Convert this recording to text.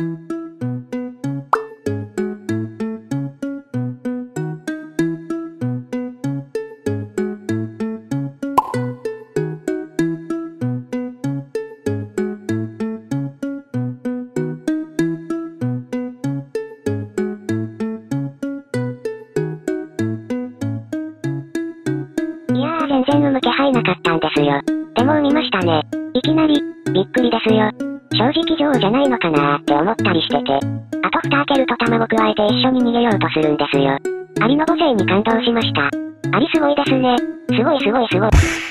いや全然産む気配なかったんですよ。でも産みましたね。いきなり、びっくりですよ。正直女王じゃないのかなーって思ったりしてて。あと蓋開けると卵加えて一緒に逃げようとするんですよ。アリの母性に感動しました。アリすごいですね。すごいすごいすごい。